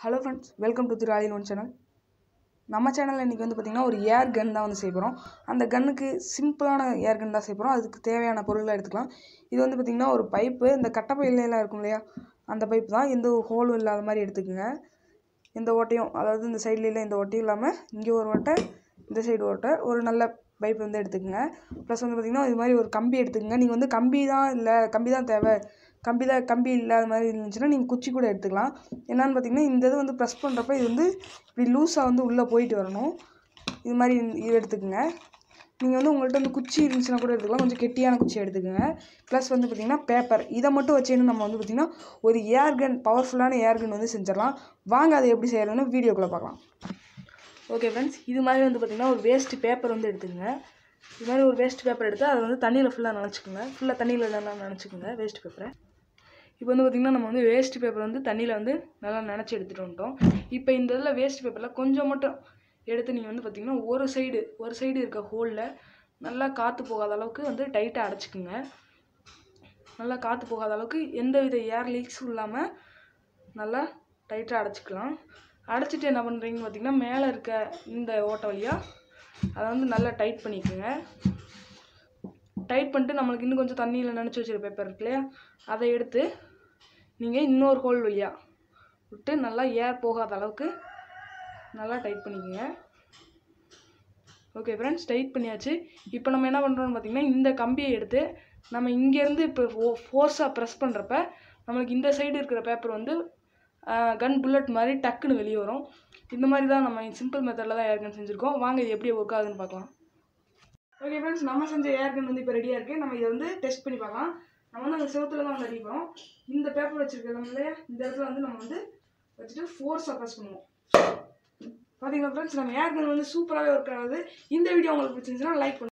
Hello friends welcome to Thiru all in one channel நம்ம சேனலில் இன்றைக்கி வந்து பார்த்திங்கன்னா ஒரு ஏர் கன் தான் வந்து செய்ய போகிறோம் அந்த கன்னுக்கு சிம்பிளான ஏர் கன் தான் செய்ய போகிறோம் அதுக்கு தேவையான பொருளாக எடுத்துக்கலாம். இது வந்து பார்த்திங்கன்னா ஒரு பைப்பு இந்த கட்டப்பையிலாம் இருக்கும் இல்லையா? அந்த பைப் தான் எந்த ஒரு ஹோலும் இல்லாத மாதிரி எடுத்துக்கோங்க. எந்த ஓட்டையும் அதாவது இந்த சைட்ல இந்த ஓட்டையும் இல்லாமல் இங்கே ஒரு ஓட்டை இந்த சைடு ஓட்ட ஒரு நல்ல பைப் வந்து எடுத்துக்கோங்க. ப்ளஸ் வந்து பார்த்திங்கன்னா இது மாதிரி ஒரு கம்பி எடுத்துக்கோங்க. நீங்கள் வந்து கம்பி தான் இல்லை கம்பி தான் தேவை. கம்பி தான் கம்பி இல்லாத மாதிரி இருந்துச்சுன்னா நீங்கள் குச்சி கூட எடுத்துக்கலாம். என்னென்னு பார்த்தீங்கன்னா இந்த இது வந்து ப்ரெஸ் பண்ணுறப்ப இது வந்து இப்படி லூஸாக வந்து உள்ளே போயிட்டு வரணும். இது மாதிரி இது எடுத்துக்கோங்க. நீங்கள் வந்து உங்கள்கிட்ட வந்து குச்சி இருந்துச்சுன்னா கூட எடுத்துக்கலாம். கொஞ்சம் கெட்டியான குச்சி எடுத்துக்கோங்க. ப்ளஸ் வந்து பார்த்திங்கன்னா பேப்பர் இதை மட்டும் வச்சுன்னு நம்ம வந்து பார்த்திங்கன்னா ஒரு ஏர்கன் பவர்ஃபுல்லான ஏர்கன் வந்து செஞ்சிடலாம். வாங்க அதை எப்படி செய்யறதுன்னு வீடியோக்குள்ளே பார்க்கலாம். ஓகே ஃப்ரெண்ட்ஸ் இது மாதிரி வந்து பார்த்திங்கன்னா ஒரு வேஸ்ட் பேப்பர் வந்து எடுத்துக்கோங்க. இது மாதிரி ஒரு வேஸ்ட் பேப்பர் எடுத்து அதை வந்து தண்ணியில் ஃபுல்லாக நினச்சிக்கோங்க. ஃபுல்லாக தண்ணியில் நல்லா நினச்சிக்கோங்க வேஸ்ட் பேப்பரை இப்போ வந்து பார்த்திங்கன்னா நம்ம வந்து வேஸ்ட் பேப்பர் வந்து தண்ணியில் வந்து நல்லா நினச்சி எடுத்துகிட்டு வந்துட்டோம். இப்போ இந்த இதில் வேஸ்ட் பேப்பரில் கொஞ்சம் மட்டும் எடுத்து நீங்கள் வந்து பார்த்திங்கன்னா ஒரு சைடு ஒரு சைடு இருக்க ஹோலில் நல்லா காற்று போகாத அளவுக்கு வந்து டைட்டாக அடைச்சிக்குங்க. நல்லா காற்று போகாத அளவுக்கு எந்த வித ஏர் லீக்ஸும் இல்லாமல் நல்லா டைட்டாக அடைச்சிக்கலாம். அடைச்சிட்டு என்ன பண்ணுறீங்கன்னு பார்த்தீங்கன்னா மேலே இருக்க இந்த ஓட்டை வழியாக அதை வந்து நல்லா டைட் பண்ணிக்கோங்க. டைட் பண்ணிட்டு நம்மளுக்கு இன்னும் கொஞ்சம் தண்ணியில் நினச்சி வச்சிருக்க பேப்பர் இருக்கு இல்லையா? அதை எடுத்து நீங்கள் இன்னொரு ஹோல் வழியாக விட்டு நல்லா ஏர் போகாத அளவுக்கு நல்லா டைட் பண்ணிக்கோங்க. ஓகே ஃப்ரெண்ட்ஸ் டைட் பண்ணியாச்சு. இப்போ நம்ம என்ன பண்ணுறோம்னு பார்த்தீங்கன்னா இந்த கம்பியை எடுத்து நம்ம இங்கேருந்து இப்போ ஃபோர்ஸாக ப்ரெஸ் பண்ணுறப்ப நம்மளுக்கு இந்த சைடு இருக்கிற பேப்பர் வந்து கன் புல்லட் மாதிரி டக்குன்னு வெளியே வரும். இந்த மாதிரி தான் நம்ம சிம்பிள் மெத்தடில் தான் ஏர்கன் செஞ்சுருக்கோம். வாங்க இது எப்படி ஒர்க் ஆகுதுன்னு பார்க்கலாம். ஓகே ஃப்ரெண்ட்ஸ் நம்ம செஞ்ச ஏர்கன் வந்து இப்போ ரெடியாக இருக்குது நம்ம இதை வந்து டெஸ்ட் பண்ணி பார்க்கலாம். நம்ம வந்து அந்த செவத்தில் தான் வந்து அடிப்போம் இந்த பேப்பர் வச்சுருக்கோம் இல்லையா? இந்த இடத்துல வந்து நம்ம வந்து வச்சுட்டு ஃபோர்ஸாக ப்ரெஸ் பண்ணுவோம். பார்த்தீங்களா ஃப்ரெண்ட்ஸ் நம்ம ஏர்கன் வந்து சூப்பராகவே ஒர்க் ஆகுது. இந்த வீடியோ உங்களுக்கு பிடிச்சிருந்துச்சுன்னா லைக் பண்ணுங்கள்